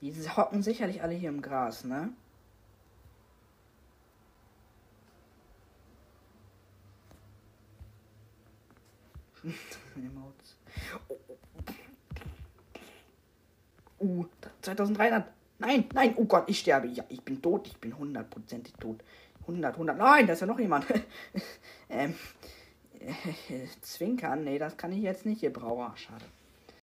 Die hocken sicherlich alle hier im Gras, ne? Emotes. Oh. Uh, 2300. Nein, nein, oh Gott, ich sterbe. Ja, ich bin tot. Ich bin hundertprozentig tot. 100, 100. Nein, da ist ja noch jemand. ähm, äh, zwinkern, nee, das kann ich jetzt nicht, ihr Brauer. Schade.